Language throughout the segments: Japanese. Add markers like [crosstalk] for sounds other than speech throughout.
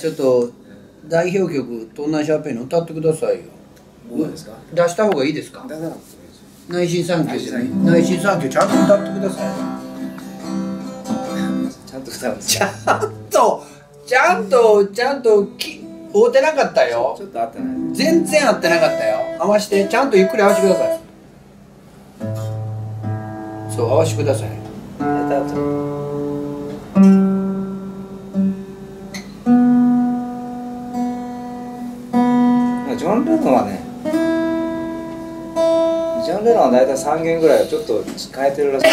ちょっと代表曲「トンナンシャーペン」の歌ってくださいよ。僕ですか？出した方がいいですか？内心産休内心産休内心産休ちゃんと歌ってください。ちゃんと歌うんですちゃんとちゃんとちゃんとき合うてなかったよ。ちょっと合ってない。全然合ってなかったよ。合わしてちゃんとゆっくり合わせてください。そう合わせてくださいン・レノンはねジョン・レノンは大体3弦ぐらいをちょっと変えてるらしい。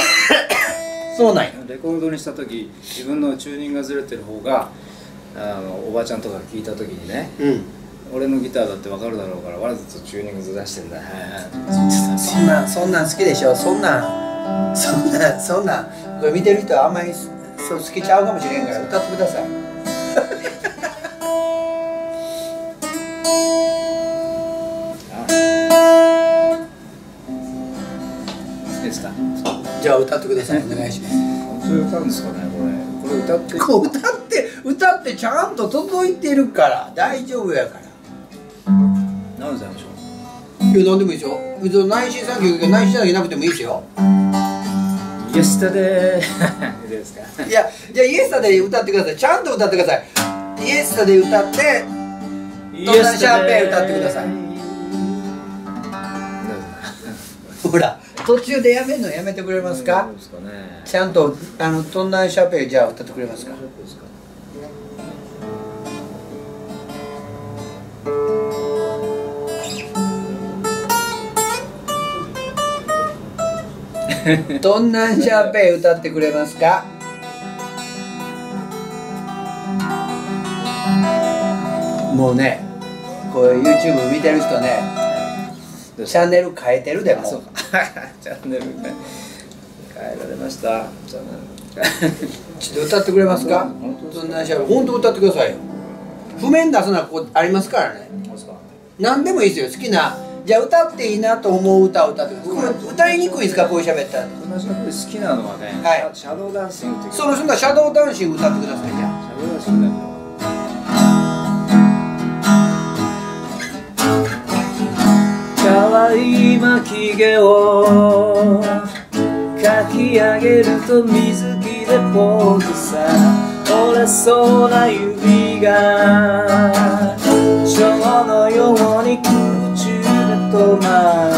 そうなんよレコードにした時自分のチューニングがずれてる方があのおばちゃんとか聞いた時にねうん。俺のギターだって分かるだろうからわざとチューニングずらしてんだはいはいそんなんそんなん好きでしょ。そんなんそんなんそんなんこれ見てる人はあんまりそう好きちゃうかもしれんから歌ってくださいってください。お願いします。本当に歌うんですかねこれ。これ歌ってこう歌って歌ってちゃんと届いてるから大丈夫やから。何で歌いましょいや何でもいいですよ。別に内心産業内心産業なくてもいいですよ。うイエスタデー。[laughs] いいですか？いやじゃあイエスタで歌ってください。ちゃんと歌ってください。イエスタで歌ってトンナンシャーペン歌ってください。ほら途中でやめるのやめてくれますか？すかねちゃんとあのトンナンシャペじゃあ歌ってくれますか？[laughs] トンナンシャーペン歌ってくれますか？もうねこう YouTube 見てる人ねチャンネル変えてるでも。そうか。[laughs] チャンネルね。変えられました。チャンネルちょっと歌ってくれますか？トンナンシャーペン本当歌ってくださいよ。譜面出すのはここありますからね。何でもいいですよ。好きなじゃあ歌っていいなと思う歌を歌ってください。歌いにくいですか？こういう喋ったら。好きなのはね、はい。シャドーダンシングっていう。そのそんなシャドーダンシング歌ってください。じゃシャドーダンシング巻き毛をかき上げると水着でポーズさ折れそうな指が蝶のように空中で止ま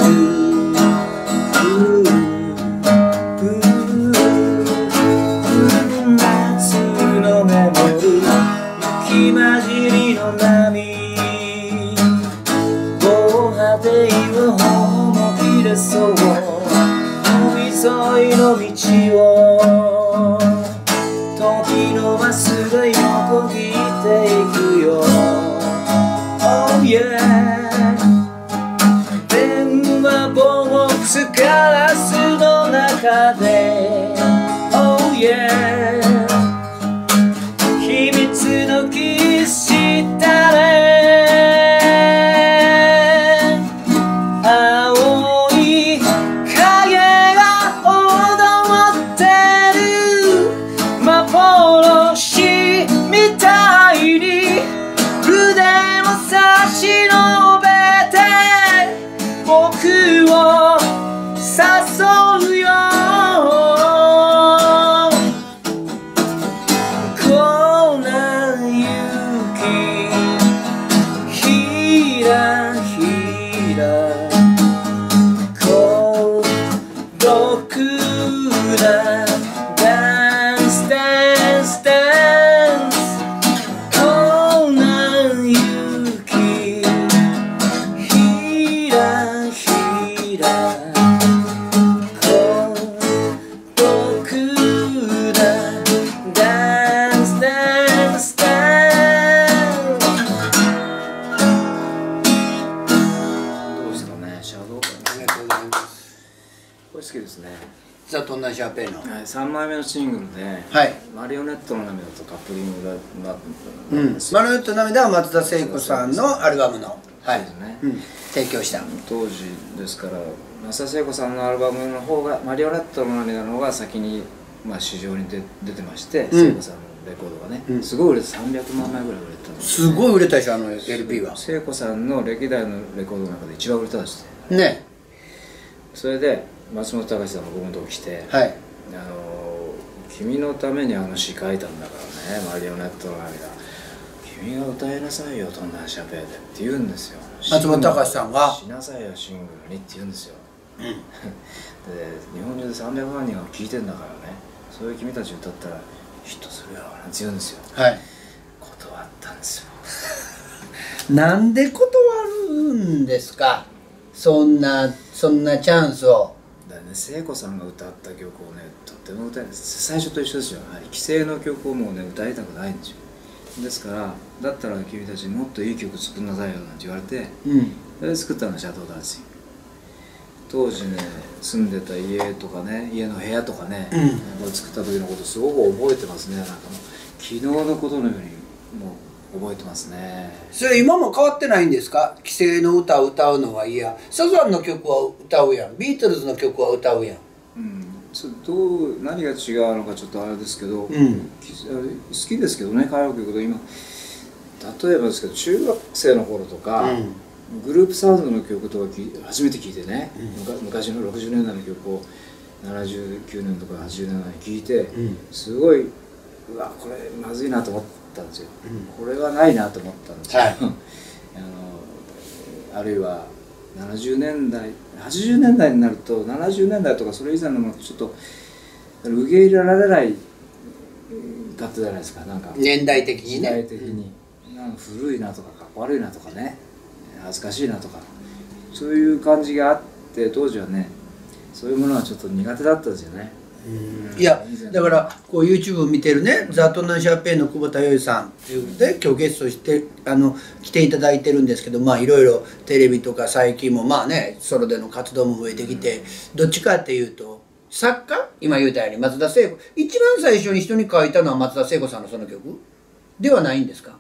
る。夏の眠る雪混じりの波。消そう。海沿いの道を。sensações. トの涙とカップリングが、まうん、マルネット涙は松田聖子さんのアルバムの、はい。ですねうん、提供した。当時ですから松田聖子さんのアルバムの方がマリオネットの涙の方が先に、まあ、市場に出出てまして、うん。聖子さんのレコードがね、うん。すごい売れて300万枚ぐらい売れたのすごい売れたでしょあの LP は。聖子さんの歴代のレコードの中で一番売れたんですね。それで松本隆さんが僕のとこ来て、はい。あの君のためにあの詩書いたんだからねマリオネットの涙。君が歌いなさいよトンナンシャペーでって言うんですよ。松本隆さんがしなさいよシングルにって言うんですよ。うん。[laughs] で日本中で300万人が聴いてんだからね。そういう君たち歌ったらヒットするよなんて言うんですよ。はい。断ったんですよ。[laughs] なんで断るんですか？そんなそんなチャンスをだね。聖子さんが歌った曲をねとっても歌い最初と一緒ですよ。やはり既成の曲をもうね歌いたくないんですよ。ですからだったら君たちもっといい曲作んなさいよなんて言われてうん。それで作ったのがシャトーダンシング当時ね住んでた家とかね家の部屋とかね、うん。これ作った時のことすごく覚えてますね。なんかもう昨日のことのようにもう覚えてますね。それ今も変わってないんですか？既成の歌を歌うのはいや。サザンの曲は歌うやん。ビートルズの曲は歌うやん。うん。それどう何が違うのかちょっとあれですけど、うん。好きですけどね歌謡曲と今。例えばですけど中学生の頃とか、うん。グループサウンドの曲とかき初めて聴いてね、うん。昔の60年代の曲を79年とか80年代に聴いて、うん。すごいうわこれまずいなと思ったんですよ、うん。これはないなと思ったんですよ、はい。[laughs] あのあるいは70年代80年代になると70年代とかそれ以前のものちょっと受け入れられないかったじゃないですか。なんか年代的に時代ね的に、なんか古いなとかかっこ悪いなとかね。恥ずかしいなとか。そういう感じがあって当時はねそういうものはちょっと苦手だったんですよねいやだからこう YouTube 見てるねザ・トナンシャーペンの久保田洋さんっていうで今日ゲストしてあの来ていただいてるんですけどまあいろいろテレビとか最近もまあねソロでの活動も増えてきてどっちかっていうと作家？今言うたように松田聖子。一番最初に人に書いたのは松田聖子さんのその曲？ではないんですか？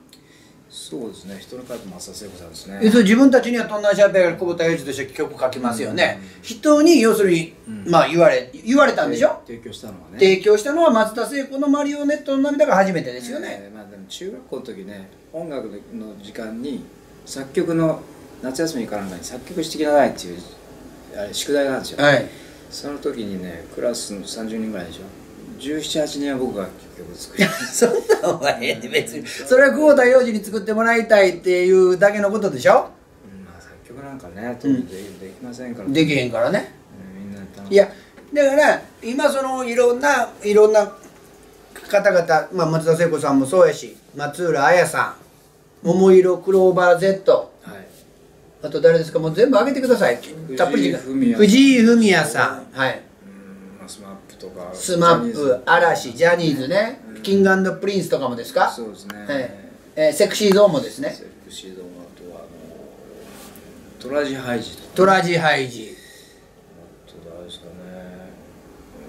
そうですね。人の書いて松田聖子さんですね。自分たちにはトンナンシャーペンが久保田洋として曲書きますよね、人に要するに、うん。まあ言われ言われたんでしょ？提供したのはね。提供したのは松田聖子のマリオネットの涙が初めてですよね、えーまあ、でも中学校の時ね音楽の時間に作曲の夏休みかなんかに作曲してきなさいっていうあれ宿題があるんですよ、はい。その時にねクラスの30人ぐらいでしょ？1718人は僕が曲を作り [laughs] そんなんはええね別にそれは久保田洋二に作ってもらいたいっていうだけのことでしょ？うんまあ作曲なんかね当時でできませんから、できへんからね。うんみんないやだから今そのいろんないろんな方々、まあ、松田聖子さんもそうやし松浦亜弥さん桃色クローバー Z はい。あと誰ですか？もう全部上げてください。たっぷり藤井フミヤさん。はいうんまあ SMAPとか SMAP嵐ジャニーズね。うんキングプリンスとかもですか？そうですね、はいえーセクシーゾーンもですね。セクシードームあとはあのトラジハイジとか。トラジハイジ。あと誰ですかね。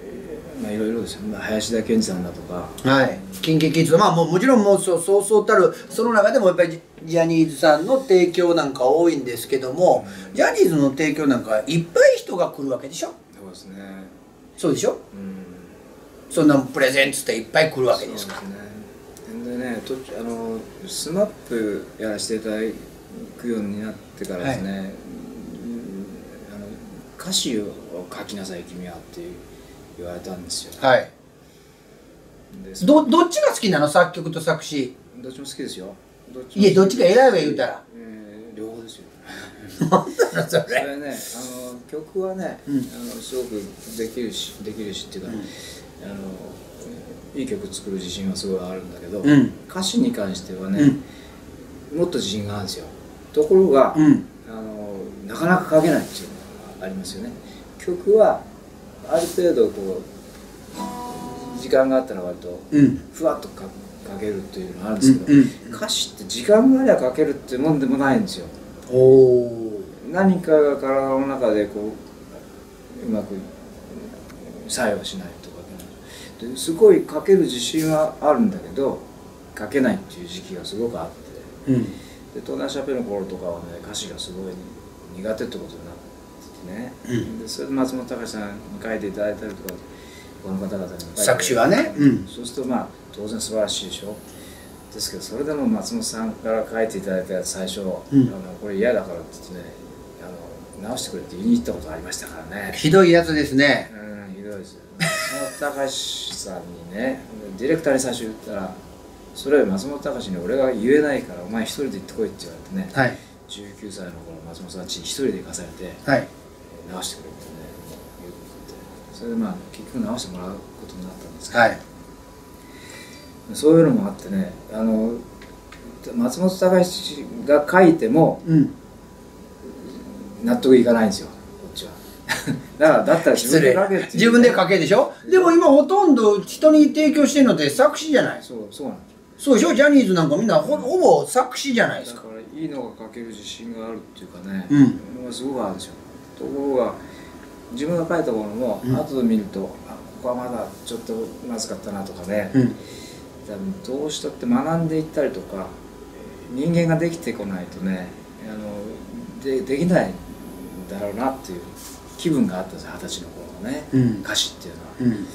えーまあいろいろです。よ、まあ、林田健司さんだとか。はい、キンキキッズまあもうもちろんもうそうそうそうたるその中でもやっぱりジャニーズさんの提供なんか多いんですけども、ジャニーズの提供なんかいっぱい人が来るわけでしょ？そうですね。そうでしょ？うんそんなプレゼンツっていっぱい来るわけですから。ですね。でね途中あのスマップやらせていただくようになってからですね、うんあの歌詞を書きなさい君はって言われたんですよ。はい。どどっちが好きなの？作曲と作詞。どっちも好きですよ。どっちもいえどっちか選べ言うたら。えー両方ですよ。それねあの曲はね、うん。あのすごくできるしできるしっていうか、うんあのいい曲作る自信はすごいあるんだけど、うん。歌詞に関してはね、うん。もっと自信があるんですよ。ところが、うん。あのなかなか書けないっていうのがありますよね。曲はある程度こう時間があったら割とうん。ふわっと書書けるっていうのがあるんですけど、歌詞って時間がありゃ書けるっていうもんでもないんですよ。おお何かが体の中でこううまく作用しないと書けないですごい書ける自信はあるんだけど書けないっていう時期がすごくあって。うん。でトーナーシャペの頃とかはね歌詞がすごい苦手ってことになっててね、うん。でそれで松本隆さんに書いていただいたりとかこの方々にも書いて。作詞はね。うん。そうするとまあ当然素晴らしいでしょ。ですけどそれでも松本さんから書いていただいたやつ最初、ん。あのこれ嫌だからって言ってねあの直してくれって言いに行ったことありましたからね。ひどいやつですね。うんひどいです隆さんにねディレクターに最初言ったらそれは松本隆に俺が言えないからお前一人で行ってこいって言われてね、はい。19歳の頃松本さん家に一人で行かされてはい。直してくれってね言ってそれでまあ結局直してもらうことになったんですけど、はい。そういうのもあってねあの松本隆が書いてもうん。納得いかないんですよ [laughs] だからだったら自分で書け自分で書けでしょ？でも今ほとんど人に提供してるのって作詞じゃない。そうそうなんそうでしょ？ジャニーズなんかみんなほほぼ作詞じゃないですか。だからいいのが書ける自信があるっていうかね、うん。すごくあるんですよ。ところが自分が書いたものもうん。後で見ると、あここはまだちょっとまずかったなとかね、うん。多分どうしたって学んでいったりとか人間ができてこないとねあのでできないんだろうなっていう気分があったんですよ二十歳の頃のね、うん。歌詞っていうのは、うん。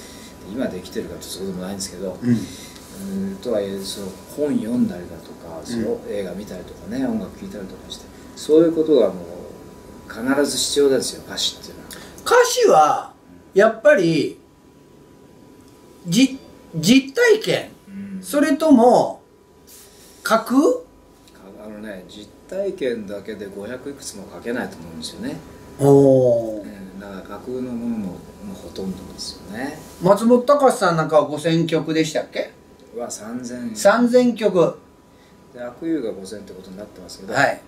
今できてるかとそうでもないんですけど、うん。うんとはいえその本読んだりだとかその映画見たりとかね、音楽聴いたりとかしてそういうことがもう必ず必要ですよ歌詞っていうのは。歌詞はやっぱりじ実体験。それとも書く？あのね実体験だけで500いくつも書けないと思うんですよね、おだから架空のものももうほとんどですよね。松本隆さんなんかは5000曲でしたっけ？は3000 3000曲。で悪友が5000ってことになってますけど、はい。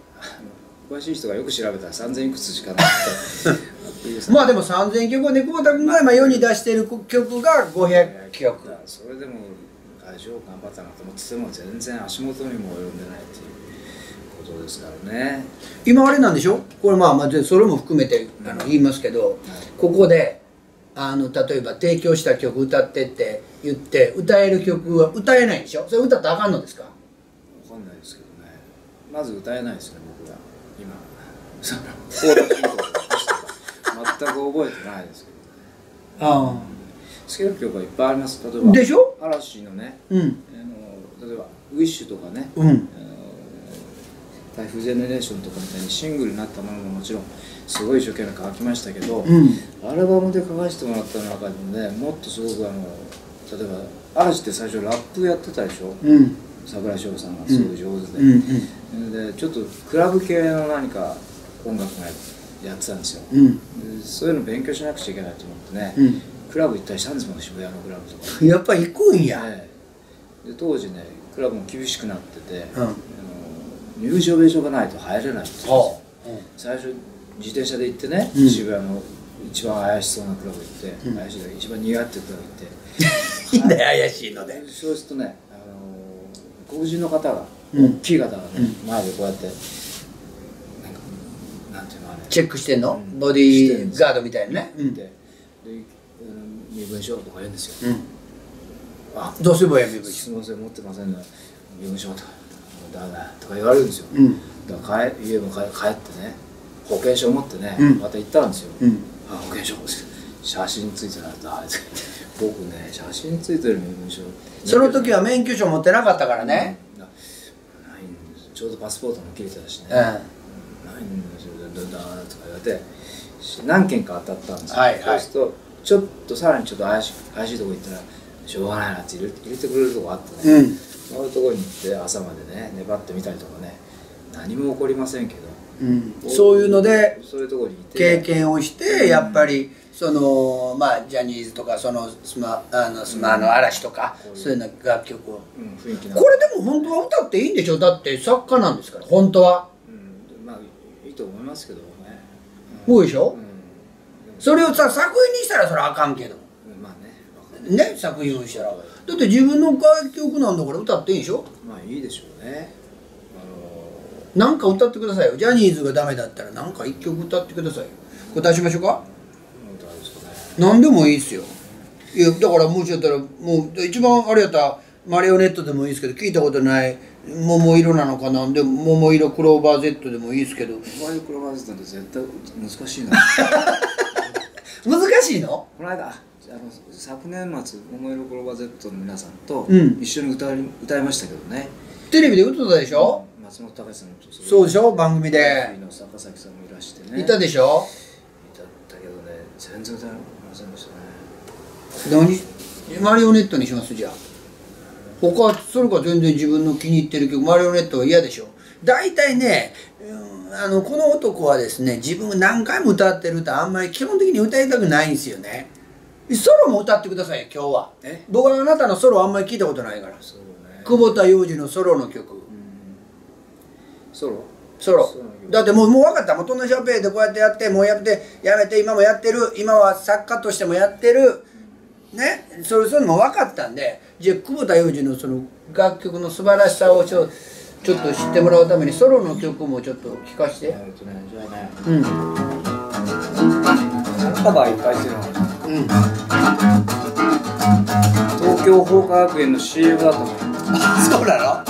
詳しい人がよく調べたら3000いくつしかなくて。[laughs] まあでも3000曲をね久保田君が今世に出している曲が500曲。それでもあれでしょ頑張ったなと思ってても全然足元にも及んでないっていうことですからね。今あれなんでしょ？これまあまあでそれも含めてあの言いますけどここであの例えば提供した曲歌ってって言って歌える曲は歌えないんでしょ？それ歌ったらあかんのですか？わかんないですけどね。まず歌えないですね僕は。今。[laughs] 全く覚えてないですけどあ好きな曲はいっぱいあります。例えばでしょ？嵐のねうん。あの例えば「ウィッシュとかね。うんあの台風ジェネレーションとかみたいにシングルになったものももちろんすごい一生懸命書きましたけど、うん。アルバムで書かせてもらった中でもねもっとすごくあの例えば嵐って最初ラップやってたでしょ？うん。桜井翔さんがすごい上手で、うんでちょっとクラブ系の何か音楽がやってたんですよ。うん。でそういうの勉強しなくちゃいけないと思ってね、うん。クラブ行ったりしたんですもん渋谷のクラブとか。やっぱ行くんや、ねで当時ねクラブも厳しくなってて、入場弁償がないと入れないんですよ。は最初自転車で行ってね、うん。渋谷の一番怪しそうなクラブ行って、うん。怪しい一番苦ってるクラブ行って。[laughs] いいんだよ怪しいのでそうするとね、あの黒人の方が、うん。大きい方がね、前でこうやってなんかなんていうのあれ。チェックしてんの、うん。ボディーガードみたいなね、うんででうん身分証とか言うんですよ、うん、あどうすればいい身分すみません持ってませんね身分証とかだとか言われるんですよ、うん。だから帰家も帰帰ってね保険証持ってね、うん。また行ったんですよ、うん。あ保険証写真ついてなかった僕ね写真ついてる身分証その時は免許証持ってなかったからね、なないんですちょうどパスポートも切れてたしね、うん。ないんですよ。だんだんとか言われてし何件か当たったんですよ、はいはい。そうするとちょっとさらにちょっと怪し怪しいとこ行ったらしょうがないなって入れ入れてくれるとこあってね、うんそういうとこに行って朝までね粘ってみたりとかね何も起こりませんけど。うん、そういうのでそういうところに経験をしてやっぱりそのまあジャニーズとかそのスマあのスマの嵐とか、うんそういうの楽曲を。うん、雰囲気なこれでも本当は歌っていいんでしょ？だって作家なんですから本当は。うん、まあいいと思いますけどね、そうでしょ？うん、それをさ作品にしたらそれはあかんけど。うん。まあね。ね？作品をしたらだって自分の楽曲なんだから歌っていいでしょ？まあいいでしょうね。なんか歌ってくださいよ。ジャニーズがダメだったらなんか一曲歌ってくださいよ。これ出しましょうか？何でもいいっすよ。いやだからもしやったらもう一番あれやったらマリオネットでもいいですけど聞いたことない桃色なのかな？んでも桃色クローバー Z でもいいですけど。ワイクロバーズなんて絶対難しいな。[laughs] 難しいの？この間あの昨年末「桃色クローバー Z」の皆さんとうん。一緒に歌い歌いましたけどね、テレビで歌ったでしょ？松本隆さんとそうでしょ？番組で。の坂崎さんもいらしてね。いたでしょ？いたったけどね全然歌えませんでしたね。何？マリオネットにしますじゃあ。他それか全然自分の気に入ってる曲マリオネットは嫌でしょ。大体ね、うんあのこの男はですね自分が何回も歌ってる歌あんまり基本的に歌いたくないんですよねソロも歌ってくださいよ今日は。え？僕はあなたのソロあんまり聞いたことないから。ね。久保田洋二のソロの曲。うん。ソロ？ソロ。だってもうもう分かった。もうトンネシャペイでこうやってやってもうやってやめて今もやってる。今は作家としてもやってる。ね？それそういうのも分かったんで。じゃあ久保田洋二のその楽曲の素晴らしさをちょちょっと知ってもらうためにソロの曲もちょっと聴かせて。うんカバーいっぱいしてるのうん東京法科学園の CM だったのよそうなの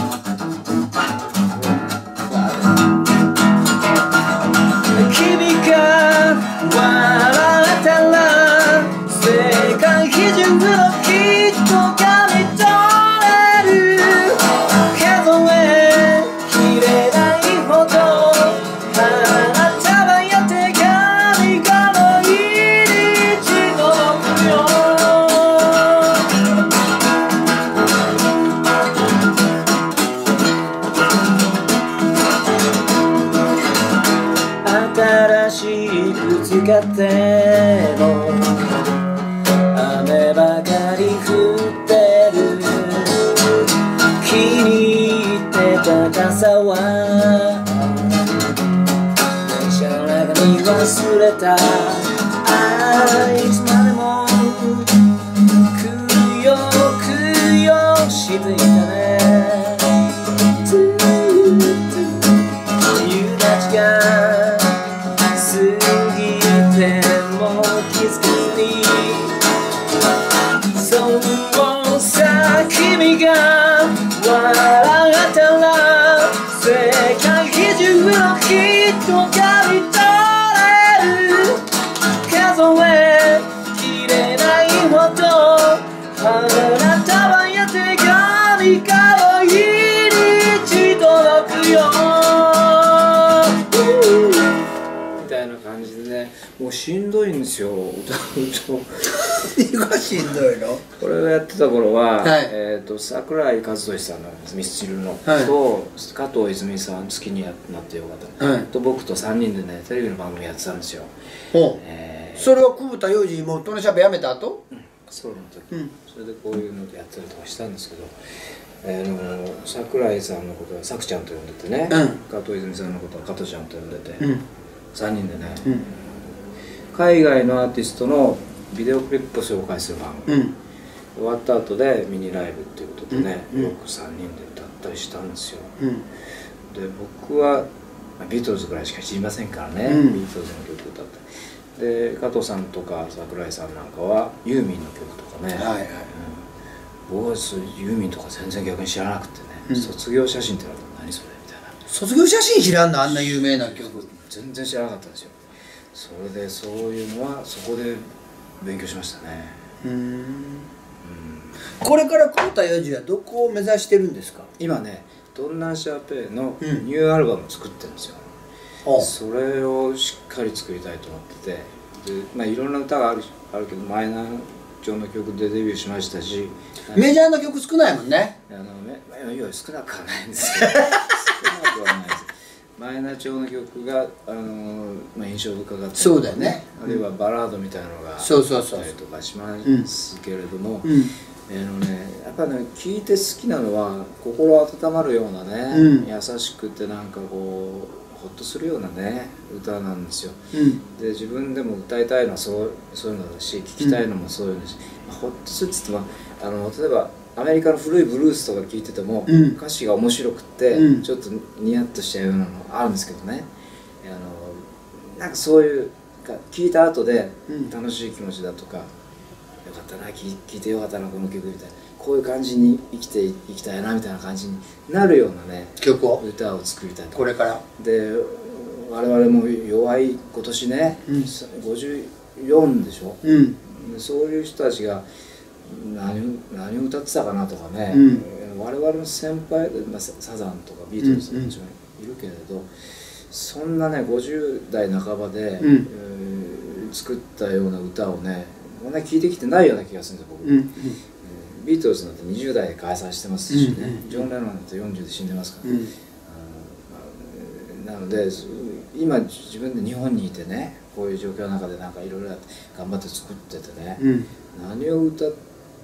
傘は。電車の中に忘れたねもうしんどいんですよ歌うと何がしんどいの？これをやってた頃は、はい。えー、と桜井和寿さんのミスチルの、はい。と加藤泉さん好きになってよかった、はい。と僕と3人でねテレビの番組やってたんですよ、えー。それは久保田洋二もうトンネシャペやめた後ソロの時、うん。それでこういうのでやったりとかしたんですけど、えーあの桜井さんのことはさくちゃんと呼んでてね、うん。加藤泉さんのことは加藤ちゃんと呼んでて、うん。3人でね、うん海外のアーティストのビデオクリップを紹介する番組、うん。終わった後でミニライブっていうことでね、うんよく3人で歌ったりしたんですよ。うん。で僕はまあビートルズぐらいしか知りませんからね、うん。ビートルズの曲歌って。で加藤さんとか桜井さんなんかはユーミンの曲とかね、はいはい。うん。僕はユーミンとか全然逆に知らなくてね、うん。卒業写真ってのは何それみたいな。卒業写真知らんのあんな有名な曲。全然知らなかったんですよそれでそういうのはそこで勉強しましたね。うん。うんこれから久保田洋二はどこを目指してるんですか？今ねドンナンシャーペイのうん。ニューアルバムを作ってるんですよ、ほそれをしっかり作りたいと思ってて。で、まあ、いろんな歌があるあるけどマイナー調の曲でデビューしましたし。メジャーな曲少ないもんね。あのいや少なくはないんですけど。少なくはないですマイナー調の曲があの、まあ、印象深かったりとかそうだよね。あるいはバラードみたいなのがあそうそうそう。ったりとかしますけれども、うん。あのね、やっぱね聴いて好きなのは心温まるようなね、うん。優しくてなんかこうほっとするようなね歌なんですよ。うん。で自分でも歌いたいのはそうそういうのだし聴きたいのもそういうのだし、まあほっとするっつってもあの例えばアメリカの古いブルースとか聴いてても、うん。歌詞が面白くって、うん。ちょっとニヤッとしちゃうようなのあるんですけどね。あのなんかそういうか聴いた後でうん。楽しい気持ちだとか、よかったな聴聴いてよかったなこの曲みたいな。こういう感じに生きていきたいなみたいな感じになるようなね曲を？歌を作りたいと。これから。で我々も弱い今年ね、うん。54でしょ？うん。でそういう人たちが何何を歌ってたかなとかね、うん。我々の先輩、まあ、ササザンとかビートルズももちろんいるけれど、そんなね50代半ばで、うん。えー作ったような歌をねもうね聞いてきてないような気がするんですよ僕、うん。えービートルズなんて20代で解散してますしね、うん。うん。ジョン・レノンなんて40で死んでますから、うん。あのまあなので今自分で日本にいてねこういう状況の中でなんかいろいろ頑張って作っててね、うん。何を歌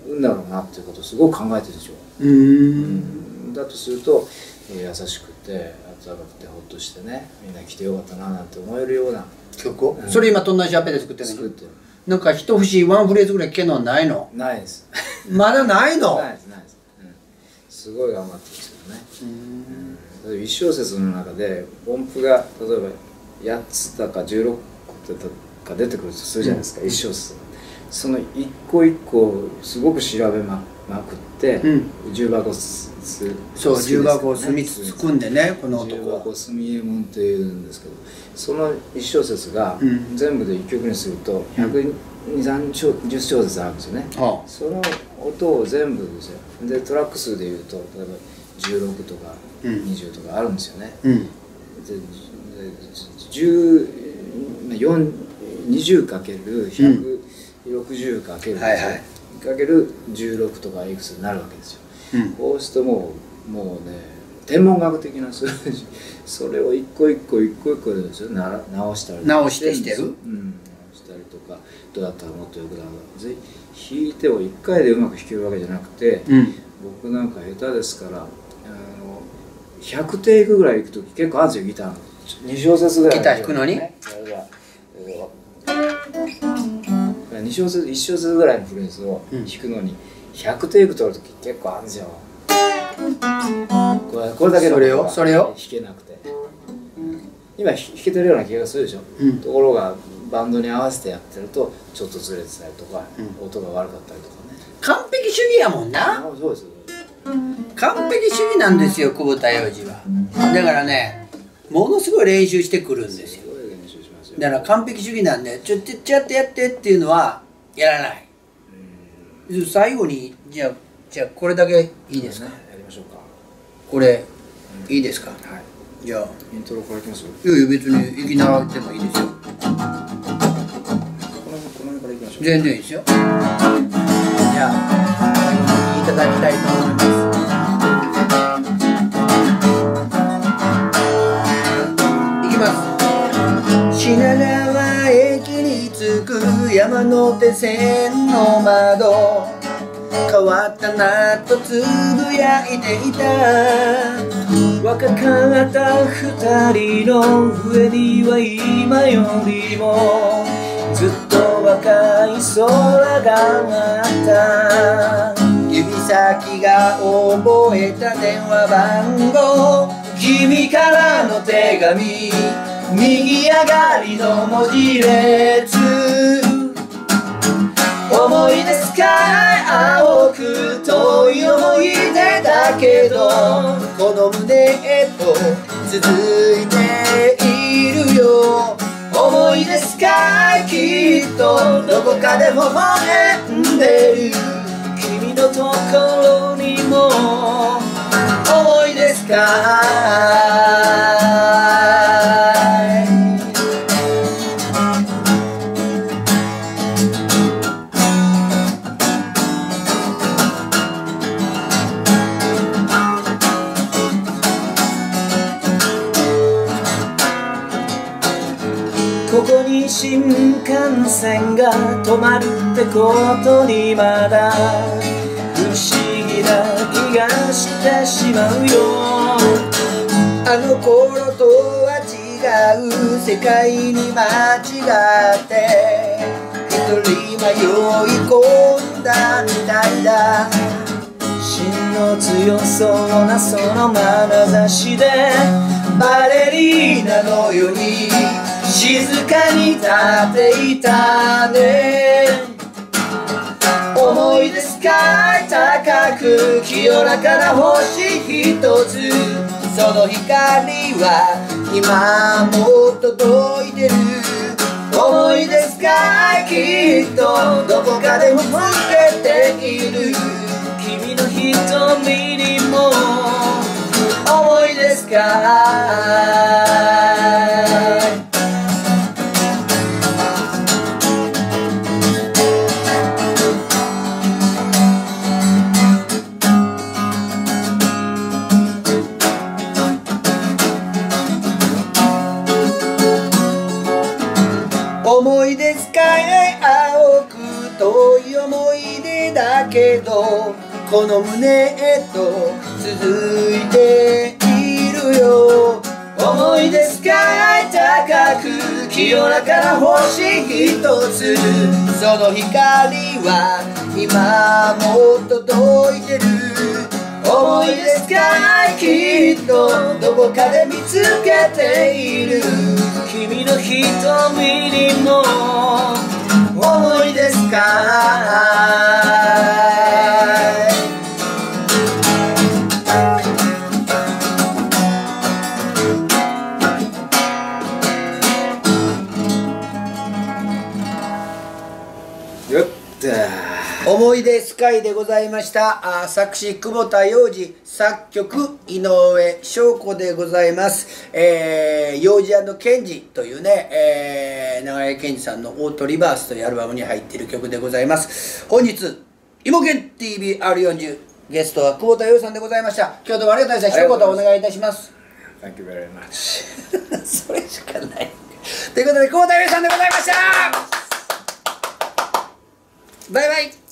うん。だろうなっていうことをすごく考えてるでしょ、ううん。だとすると、えー優しくて温かくてほっとしてねみん。な来てよかったななん。て思えるような曲をうん。それ今とん。なシャーペで作ってるの作ってなん。か一節ワンフレーズぐらい聞けるのはないのないですまだないのないですないです、うん、すごい頑張ってるん。ですけどね、うん、例えば1小節の中で音符が例えば8つだか16個か出てくるとするじゃないですか、1小節その一個一個すごく調べままくって、うん。重箱すすそう重箱をす隅つんでねこの重男は箱すみえもんっていうんですけどその1小節がうん。全部で1曲にすると120小10小節あるんですよね、はその音を全部ですよ。でトラック数でいうと例えば16とかうん。20とかあるんですよね、あうん。で10 4 20かける160かける、はいはい。かける16とかいくつになるわけですよ。うん。こうするともうもうね天文学的な数字。[laughs] それを一個一個一個一個でですよ。なら直したり。直してしてる。うん。直したりとか。どうやったらもっとよくなる。かぜ弾いてを一回でうまく弾けるわけじゃなくて、うん。僕なんか下手ですからあの100テイクぐらい行く時結構あるんですよギターの。2小節ぐらいギター弾くのに？ねそれが2小節1小節ぐらいのフレーズをうん。弾くのに100テイク取る時結構あるんですよこれこれだけのそれをそれを弾けなくて。今弾けてるような気がするでしょ、うん。ところがバンドに合わせてやってるとちょっとずれてたりとか、うん。音が悪かったりとかね。完璧主義やもんな。あそうです完璧主義なんですよ久保田洋二は。だからねものすごい練習してくるんですよだから完璧主義なんでちょちょちょっとやってっていうのはやらない。最後にじゃあじゃあこれだけいいですか？やりましょうか。これいいですか？はい。じゃあ。イントロからいきます？いやいや別にいきなりでもいいですよ。全然いいですよ。じゃあ線の窓変わったなとつぶやいていた。若かった二人の上には今よりもずっと若い空があった。指先が覚えた電話番号君からの手紙右上がりの文字列。思い出すかい青く遠い思い出だけどこの胸へと続いているよ。思い出すかいきっとどこかで微笑んでる。君のところにも思い出すかい止まるってことにまだ不思議な気がしてしまうよ。あの頃とは違う世界に間違って一人迷い込んだみたいだ。芯の強そうなその眼差しでバレリーナのように静かに立っていたね。思い出すかい高く清らかな星一つ。その光は今も届いてる。思い出すかいきっとどこかで見つけている。君の瞳にも思いですかけどこの胸へと続いているよ。思い出使い高く清らかな星一つ。その光は今も届いてる。思い出使いきっとどこかで見つけている。君の瞳にも思いですかよ思い出スカイでございました。あ作詞久保田洋二作曲井上翔子でございます。えー、洋二ケンジというね、えー、長江健二さんの「オートリバース」というアルバムに入っている曲でございます。本日「イモケン TVR40」ゲストは久保田洋さんでございました。今日どうもありがとうございました。一言お願いいたします。Thank you very much. [laughs] それしかない。ということで久保田洋さんでございましたバイバイ